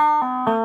Música